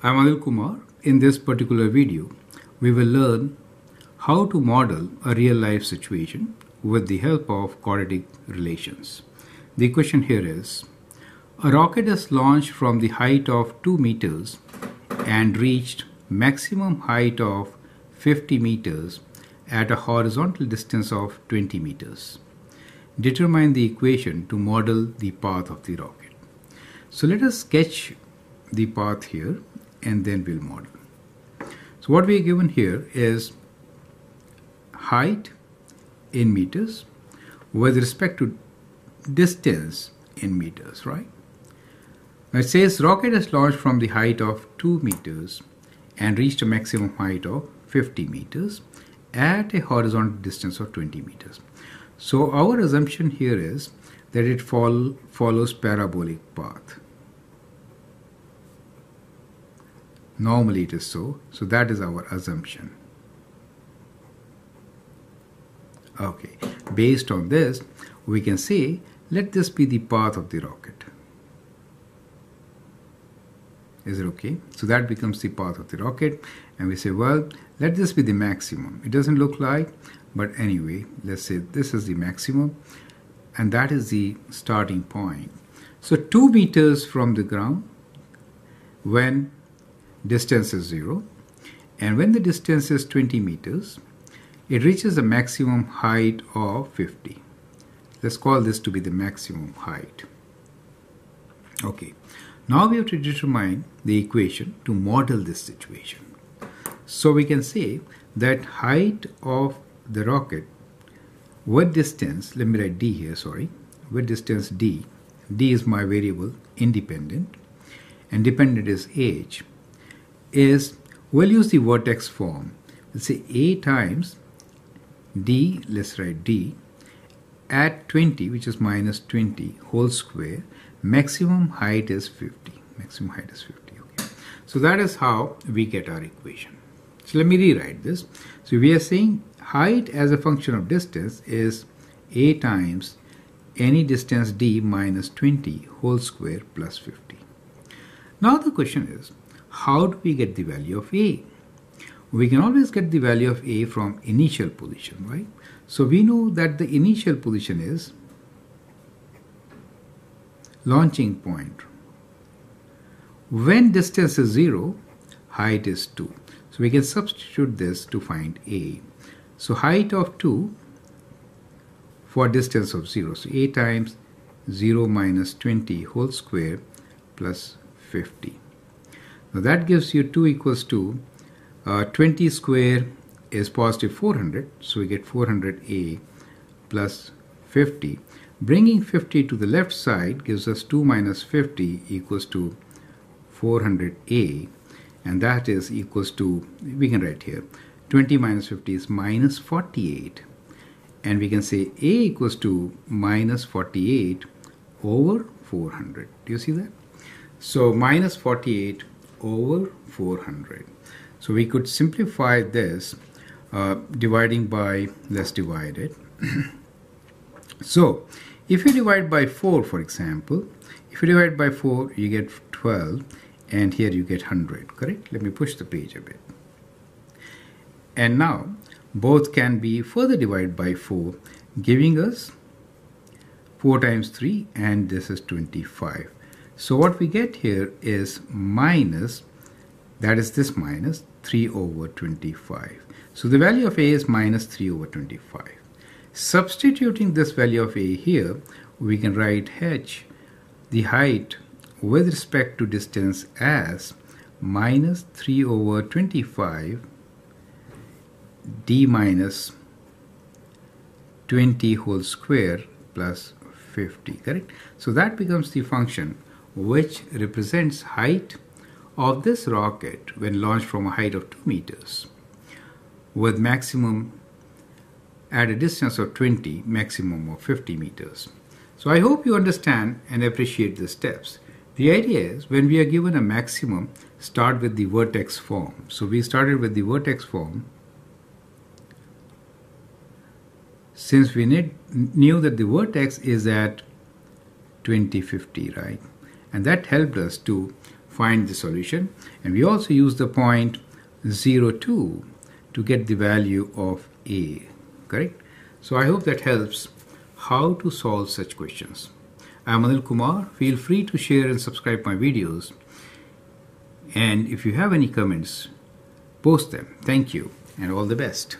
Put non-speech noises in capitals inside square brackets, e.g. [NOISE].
I'm Anil Kumar. In this particular video, we will learn how to model a real life situation with the help of quadratic relations. The question here is, a rocket is launched from the height of 2 meters and reached maximum height of 50 meters at a horizontal distance of 20 meters. Determine the equation to model the path of the rocket. So let us sketch the path here and then we'll model. So what we are given here is height in meters with respect to distance in meters, right? Now it says rocket is launched from the height of 2 meters and reached a maximum height of 50 meters at a horizontal distance of 20 meters. So our assumption here is that it fall, follows parabolic path. Normally it is so. So that is our assumption. Okay. Based on this, we can say, let this be the path of the rocket. Is it okay? So that becomes the path of the rocket. And we say, well, let this be the maximum. It doesn't look like, but anyway, let's say this is the maximum. And that is the starting point. So 2 meters from the ground, when distance is 0. And when the distance is 20 meters, it reaches a maximum height of 50. Let's call this to be the maximum height. Okay, now we have to determine the equation to model this situation. So we can say that height of the rocket with distance, let me write d here, sorry, with distance d, d is my variable independent and dependent is h is we'll use the vertex form. Let's say A times D, let's write D, at 20, which is minus 20 whole square, maximum height is 50. Maximum height is 50. Okay. So that is how we get our equation. So let me rewrite this. So we are saying height as a function of distance is A times any distance d minus 20 whole square plus 50. Now the question is, how do we get the value of A? We can always get the value of A from initial position, right? So we know that the initial position is launching point. When distance is 0, height is 2. So we can substitute this to find A. So height of 2 for distance of 0. So A times 0 minus 20 whole square plus 50. Now that gives you 2 equals to uh, 20 square is positive 400, so we get 400a plus 50. Bringing 50 to the left side gives us 2 minus 50 equals to 400a, and that is equals to, we can write here, 20 minus 50 is minus 48. And we can say a equals to minus 48 over 400. Do you see that? So minus 48 over 400. So we could simplify this uh, dividing by, let's divide it. [CLEARS THROAT] so if you divide by 4, for example, if you divide by 4, you get 12, and here you get 100, correct? Let me push the page a bit. And now, both can be further divided by 4, giving us 4 times 3, and this is 25. So what we get here is minus, that is this minus 3 over 25. So the value of A is minus 3 over 25. Substituting this value of A here, we can write h, the height with respect to distance as minus 3 over 25 d minus 20 whole square plus 50, correct? So that becomes the function which represents height of this rocket when launched from a height of 2 meters with maximum at a distance of 20 maximum of 50 meters. So i hope you understand and appreciate the steps. The idea is when we are given a maximum start with the vertex form. So we started with the vertex form. Since we need, knew that the vertex is at 2050 right and that helped us to find the solution. And we also use the point 02 to get the value of A, correct? So I hope that helps how to solve such questions. I'm Anil Kumar. Feel free to share and subscribe my videos. And if you have any comments, post them. Thank you and all the best.